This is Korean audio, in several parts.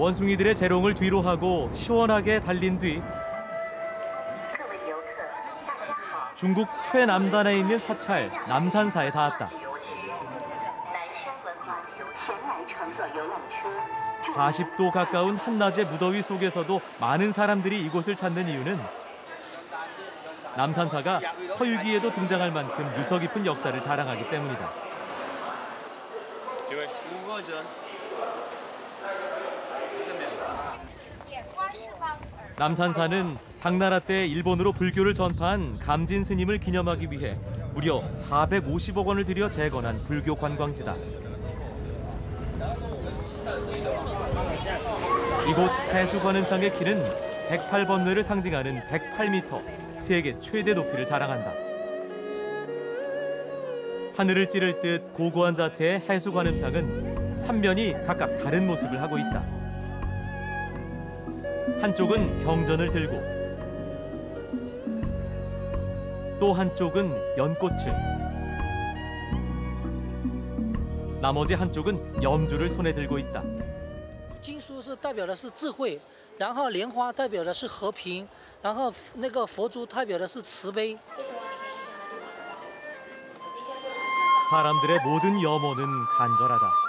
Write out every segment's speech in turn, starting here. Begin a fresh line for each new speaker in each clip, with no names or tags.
원숭이들의 재롱을 뒤로 하고 시원하게 달린 뒤 중국 최남단에 있는 사찰 남산사에 닿았다. 40도 가까운 한낮의 무더위 속에서도 많은 사람들이 이곳을 찾는 이유는 남산사가 서유기에도 등장할 만큼 유서 깊은 역사를 자랑하기 때문이다. 남산사는 당나라 때 일본으로 불교를 전파한 감진 스님을 기념하기 위해 무려 450억 원을 들여 재건한 불교 관광지다. 이곳 해수관음상의 길은 108번뇌를 상징하는 108m, 세계 최대 높이를 자랑한다. 하늘을 찌를 듯 고고한 자태의 해수관음상은 삼면이 각각 다른 모습을 하고 있다. 한쪽은 경전을 들고 또 한쪽은 연꽃을 나머지 한쪽은 염주를 손에 들고 있다.
经书是代表的是智慧，然后莲花代表的是和平，然后那个佛珠代表的是慈悲。
사람들의 모든 염원은 간절하다.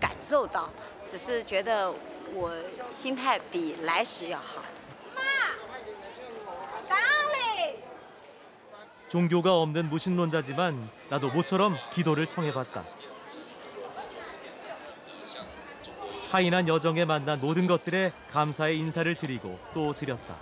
感受到，只是觉得我心态比来时要好。
종교가 없는 무신론자지만 나도 모처럼 기도를 청해봤다. 하인한 여정에 만난 모든 것들에 감사의 인사를 드리고 또 드렸다.